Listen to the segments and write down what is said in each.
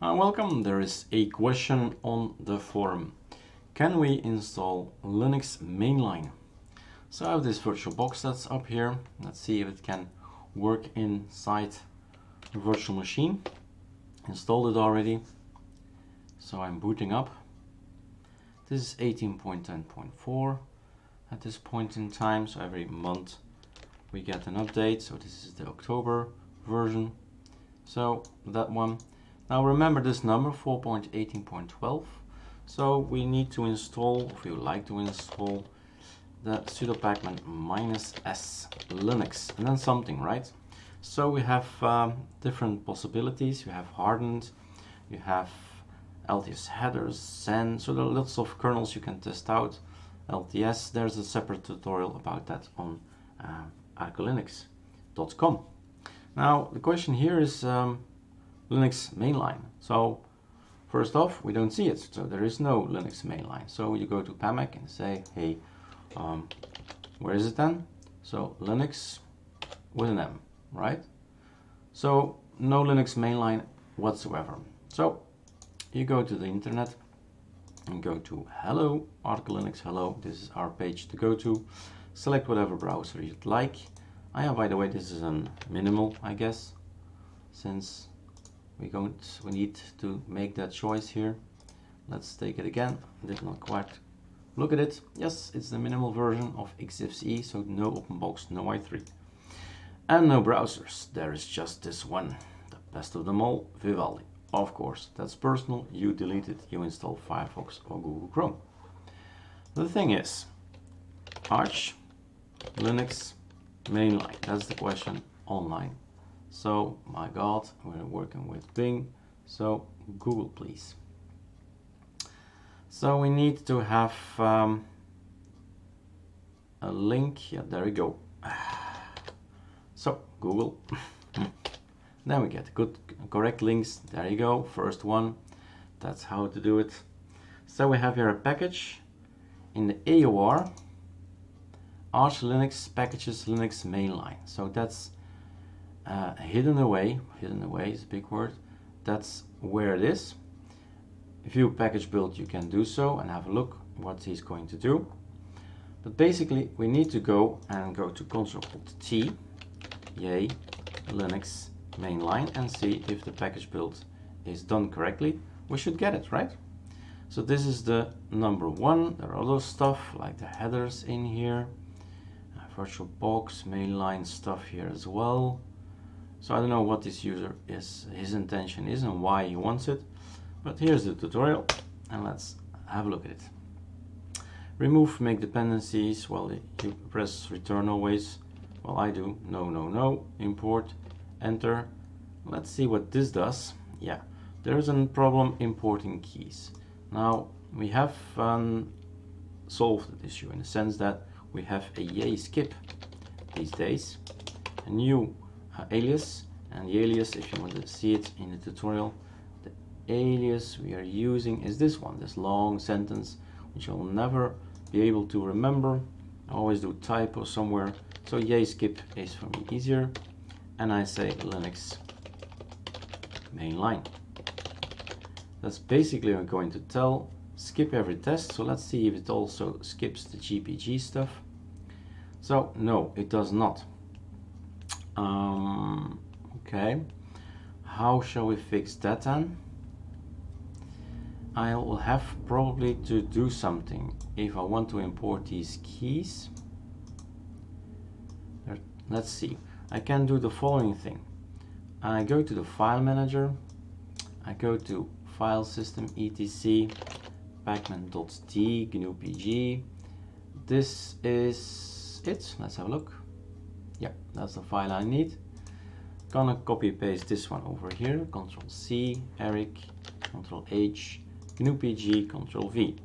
Uh, welcome, there is a question on the forum. Can we install Linux mainline? So I have this virtual box that's up here. Let's see if it can work inside the virtual machine. Installed it already. So I'm booting up. This is 18.10.4 at this point in time. So every month we get an update. So this is the October version. So that one. Now remember this number 4.18.12. So we need to install, if you like to install, the sudo pacman minus s linux and then something, right? So we have um, different possibilities. You have hardened, you have LTS headers, Zen, so there are lots of kernels you can test out. LTS, there's a separate tutorial about that on uh, arcolinux.com. Now the question here is um, Linux mainline. So first off, we don't see it, so there is no Linux mainline. So you go to PAMAC and say, hey, um, where is it then? So Linux with an M, right? So no Linux mainline whatsoever. So you go to the internet and go to hello, Arch Linux hello. This is our page to go to. Select whatever browser you'd like. I have, by the way, this is a minimal, I guess, since we going we need to make that choice here. Let's take it again. Did not quite look at it. Yes, it's the minimal version of XFCE, so no OpenBox, no i3. And no browsers. There is just this one. The best of them all, Vivaldi. Of course, that's personal. You delete it, you install Firefox or Google Chrome. The thing is, Arch, Linux, mainline. That's the question online. So, my God, we're working with Bing. So, Google, please. So, we need to have um, a link. Yeah, there we go. So, Google. then we get good, correct links. There you go. First one. That's how to do it. So, we have here a package in the AUR. Arch Linux packages Linux mainline. So, that's uh, hidden away, hidden away is a big word, that's where it is. If you package build you can do so and have a look what he's going to do. But basically we need to go and go to console T, yay, Linux mainline and see if the package build is done correctly. We should get it, right? So this is the number one. There are other stuff like the headers in here, uh, VirtualBox, mainline stuff here as well. So I don't know what this user is, his intention is and why he wants it, but here's the tutorial and let's have a look at it. Remove make dependencies, well you press return always, well I do, no no no, import, enter, let's see what this does, yeah, there's a problem importing keys. Now we have um, solved the issue in the sense that we have a yay skip these days, a new Uh, alias and the alias if you want to see it in the tutorial. The alias we are using is this one this long sentence which I'll never be able to remember. I always do typo somewhere. So yay skip is for me easier. And I say Linux mainline. That's basically I'm going to tell. Skip every test so let's see if it also skips the GPG stuff. So no it does not um, okay, how shall we fix that then? I will have probably to do something if I want to import these keys. Let's see, I can do the following thing. I go to the file manager, I go to file system etc pacman.d GNU-PG. This is it, let's have a look yeah that's the file I need. Gonna copy paste this one over here. Control C Erik. Control H GNU-PG control V.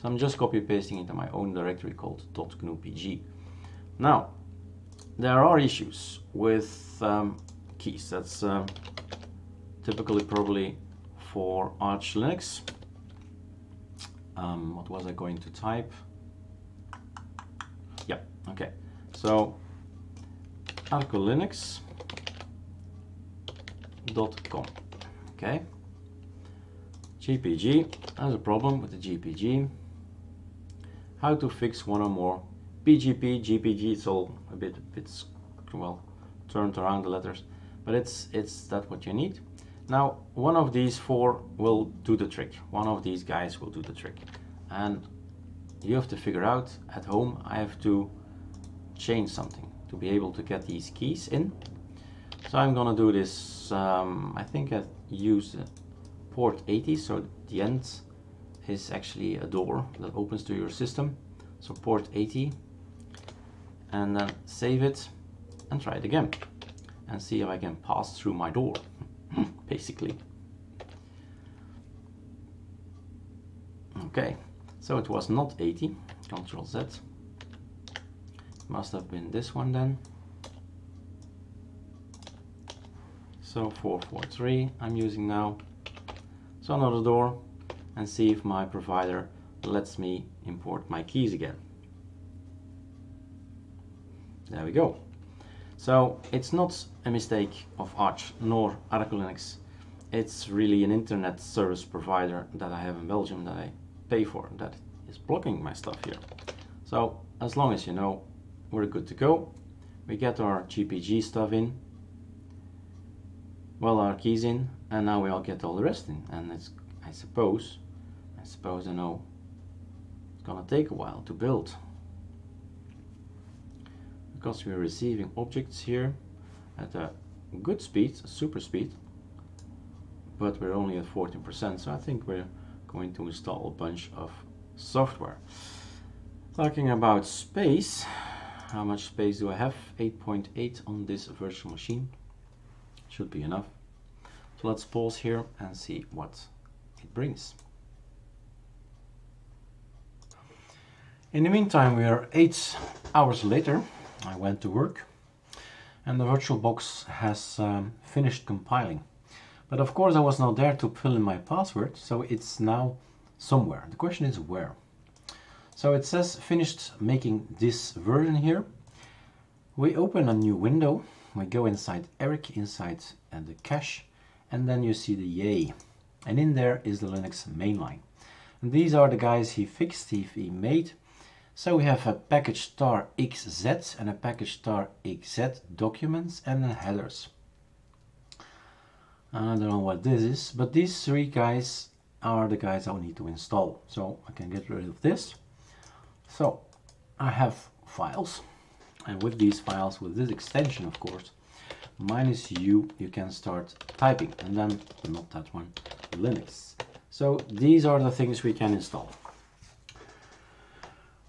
So I'm just copy pasting into my own directory called .gnupg now there are issues with um, keys. That's um, typically probably for Arch Linux. Um, what was I going to type? Yeah okay. So arcolinux.com. Okay, GPG, has a problem with the GPG. How to fix one or more PGP, GPG, it's all a bit, bit well, turned around the letters, but it's, it's that what you need. Now, one of these four will do the trick. One of these guys will do the trick. And you have to figure out at home, I have to change something to be able to get these keys in. So I'm gonna do this, um, I think I use port 80, so the end is actually a door that opens to your system. So port 80, and then save it and try it again and see if I can pass through my door, basically. Okay, so it was not 80, Control Z. Must have been this one then. So 443 I'm using now. So another door and see if my provider lets me import my keys again. There we go. So it's not a mistake of Arch nor Arch Linux. It's really an internet service provider that I have in Belgium that I pay for that is blocking my stuff here. So as long as you know, we're good to go. We get our GPG stuff in, well our keys in, and now we all get all the rest in. And it's, I suppose, I suppose I know, it's gonna take a while to build because we're receiving objects here at a good speed, super speed, but we're only at 14%, so I think we're going to install a bunch of software. Talking about space, how much space do I have? 8.8 .8 on this virtual machine. Should be enough. So let's pause here and see what it brings. In the meantime, we are eight hours later I went to work and the VirtualBox has um, finished compiling. But of course I was not there to fill in my password, so it's now somewhere. The question is where. So it says finished making this version here. We open a new window, we go inside Erik, inside and the cache, and then you see the yay. And in there is the Linux mainline. And these are the guys he fixed, he, he made. So we have a package star xz and a package star xz documents and headers. I don't know what this is, but these three guys are the guys I need to install. So I can get rid of this. So I have files and with these files, with this extension of course, minus u, you can start typing and then, not that one, Linux. So these are the things we can install.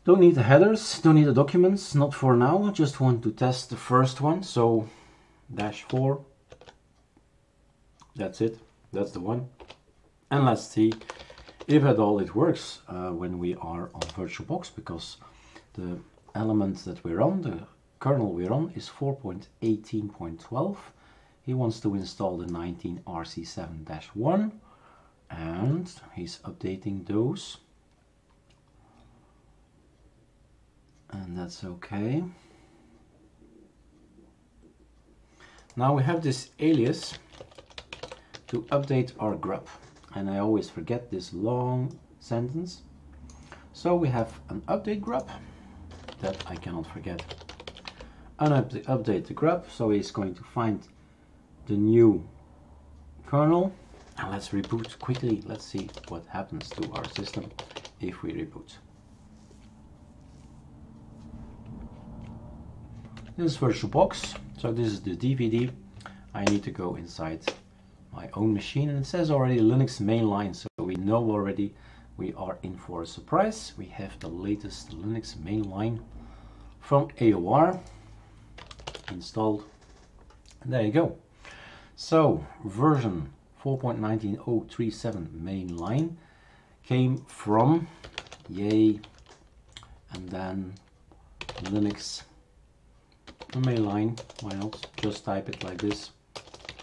Don't need the headers, don't need the documents, not for now. Just want to test the first one. So dash 4. That's it. That's the one. And let's see if at all it works uh, when we are on VirtualBox because the element that we're on, the kernel we're on is 4.18.12. He wants to install the 19RC7-1 and he's updating those. and that's okay. Now we have this alias to update our grub and I always forget this long sentence. So we have an update grub that I cannot forget. And update the grub so he's going to find the new kernel and let's reboot quickly. Let's see what happens to our system if we reboot. This is VirtualBox. So this is the DVD. I need to go inside my own machine and it says already Linux mainline. So we know already we are in for a surprise. We have the latest Linux mainline from AUR installed. And there you go. So version 4.19037 mainline came from yay and then Linux mainline why not? Just type it like this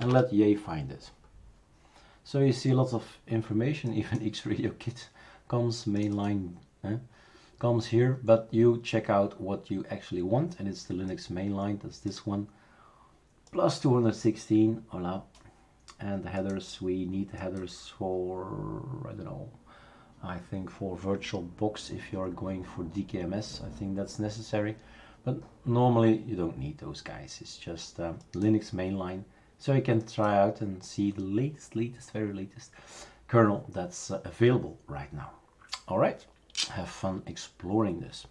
and let Yay find it. So you see lots of information, even X-Radio Kit comes mainline eh, comes here, but you check out what you actually want and it's the Linux mainline, that's this one, plus 216, voila. and the headers we need the headers for I don't know I think for VirtualBox if you're going for DKMS I think that's necessary but normally you don't need those guys it's just uh, Linux mainline so you can try out and see the latest latest very latest kernel that's uh, available right now. All right. Have fun exploring this